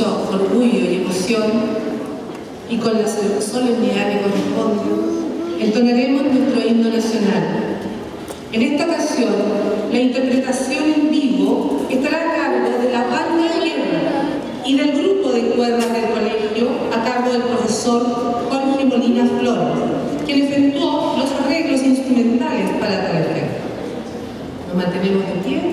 institución y con la solemnidad que corresponde, entonaremos nuestro himno nacional. En esta ocasión, la interpretación en vivo estará a cargo de la banda de y del grupo de cuerdas del colegio a cargo del profesor Jorge Molina Flores, quien efectuó los arreglos instrumentales para la tarefa. Nos mantenemos de pie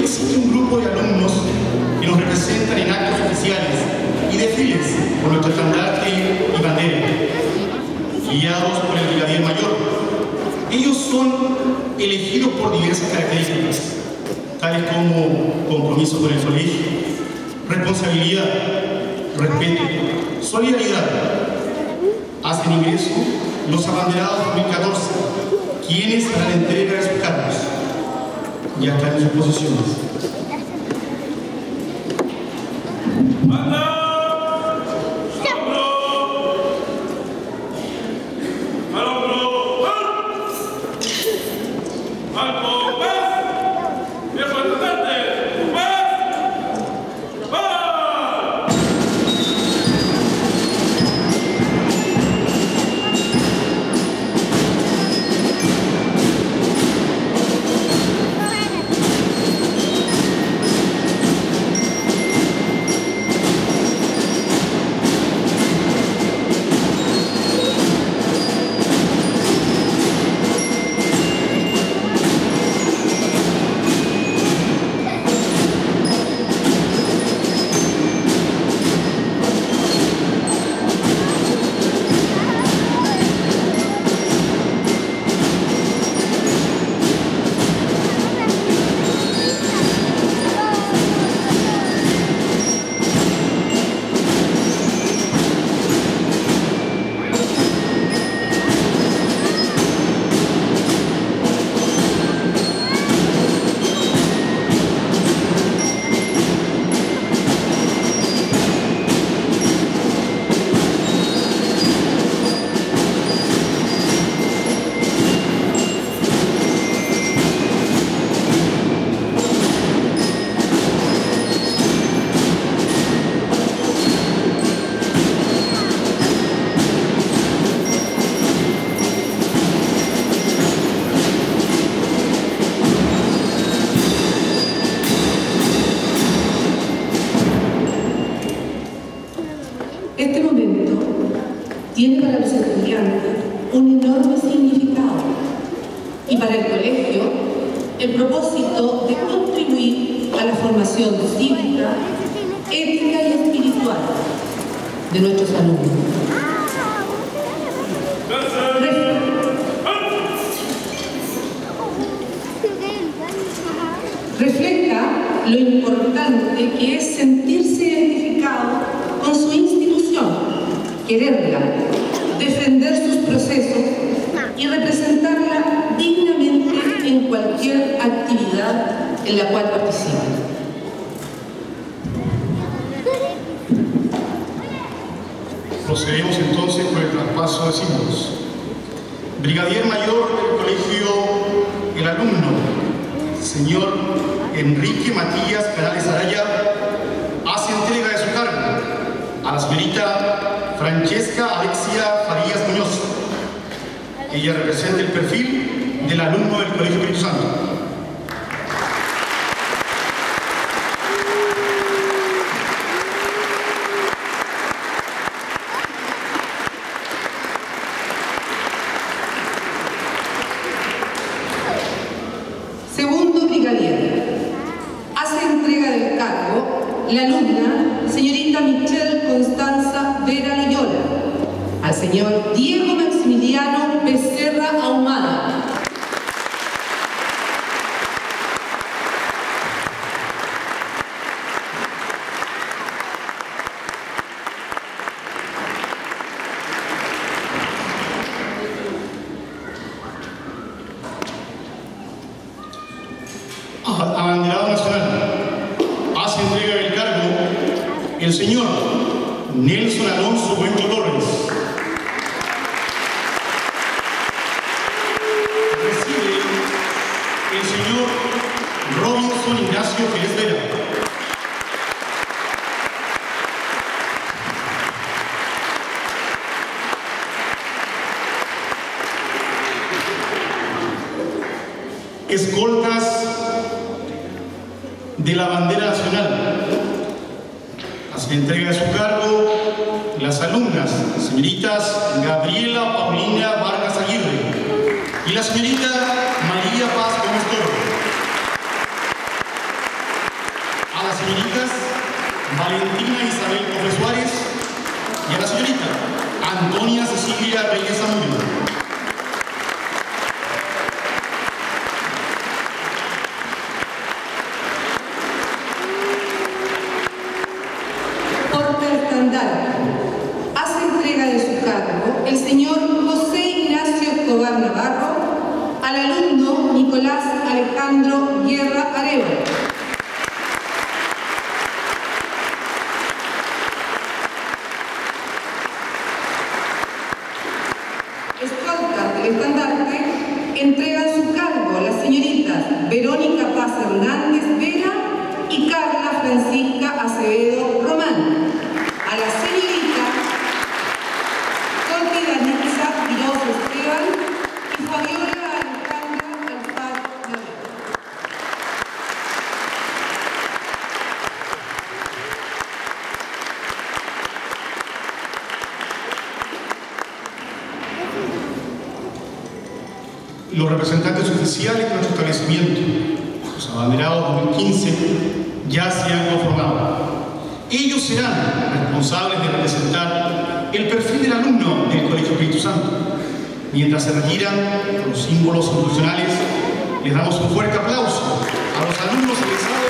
Existe un grupo de alumnos que nos representan en actos oficiales y desfiles con nuestro estandarte y bandera, guiados por el brigadier mayor. Ellos son elegidos por diversas características, tales como compromiso con el colegio, responsabilidad, respeto, solidaridad. Hacen ingreso los abanderados 2014, quienes a la entrega de sus cargos ya están en sus. de contribuir a la formación cívica, ética y espiritual de nuestros alumnos. refleja lo importante que es sentirse identificado con su institución, quererla, defender sus procesos y representar cualquier actividad en la cual participen. Procedemos entonces con el traspaso de símbolos. Brigadier Mayor del Colegio El Alumno, señor Enrique Matías Canales Araya, hace entrega de su cargo a la señorita Francesca Alexia Farías Muñoz. Ella representa el perfil el alumno del Colegio Espíritu el señor Nelson Alonso Buen Torres. Valentina Isabel López Suárez y a la señorita Antonia Cecilia Reyes Amudio. Mientras se retiran los símbolos institucionales, les damos un fuerte aplauso a los alumnos egresados.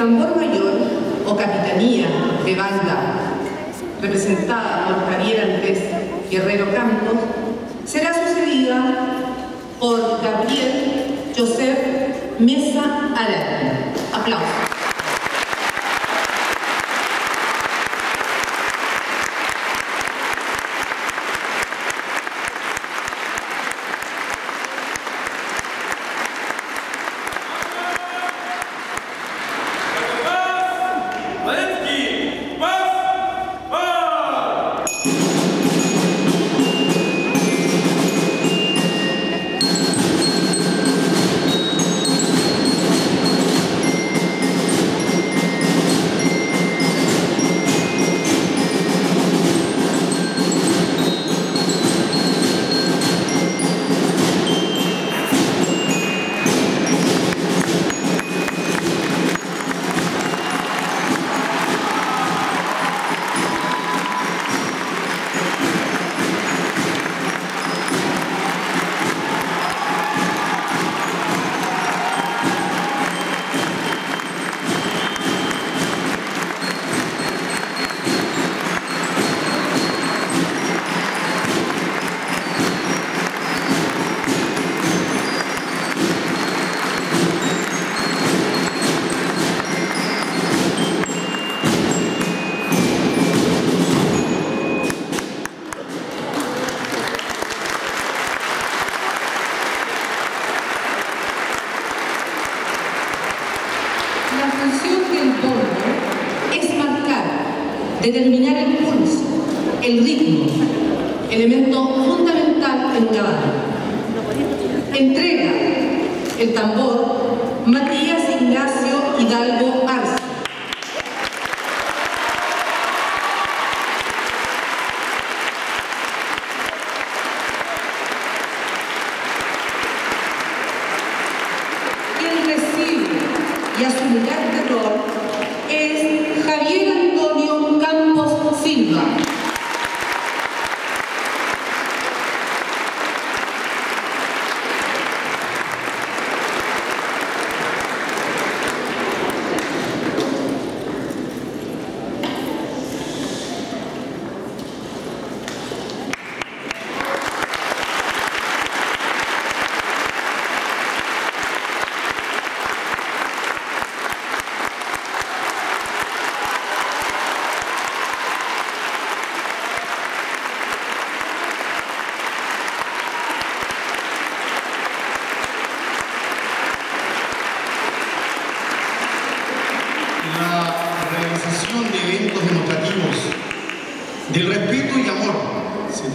tambor mayor o capitanía de banda, representada por Javier Andrés Guerrero Campos, será sucedida por Gabriel Joseph Mesa Arana. Aplausos.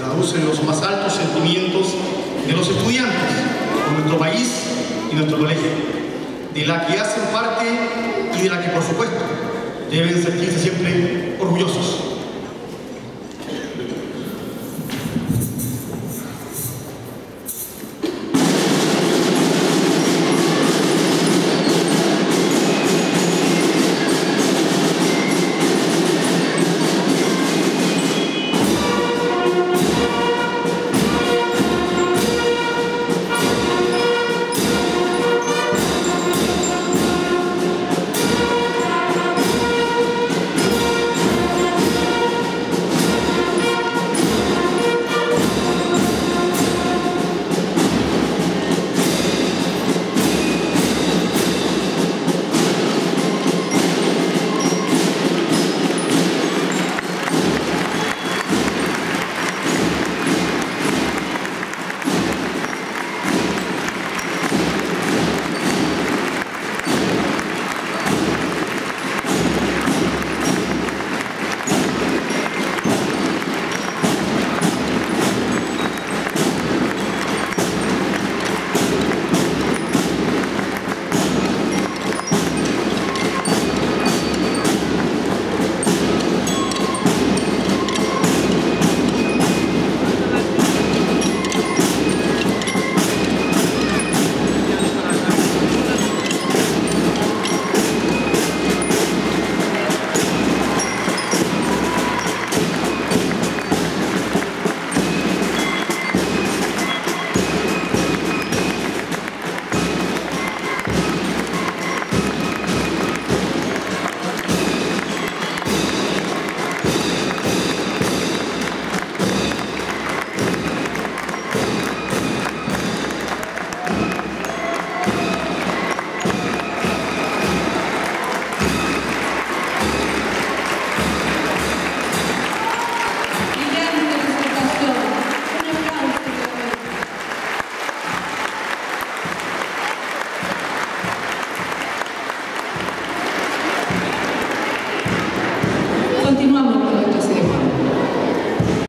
Traduce los más altos sentimientos de los estudiantes de nuestro país y nuestro colegio, de la que hacen parte y de la que por supuesto deben sentirse siempre orgullosos.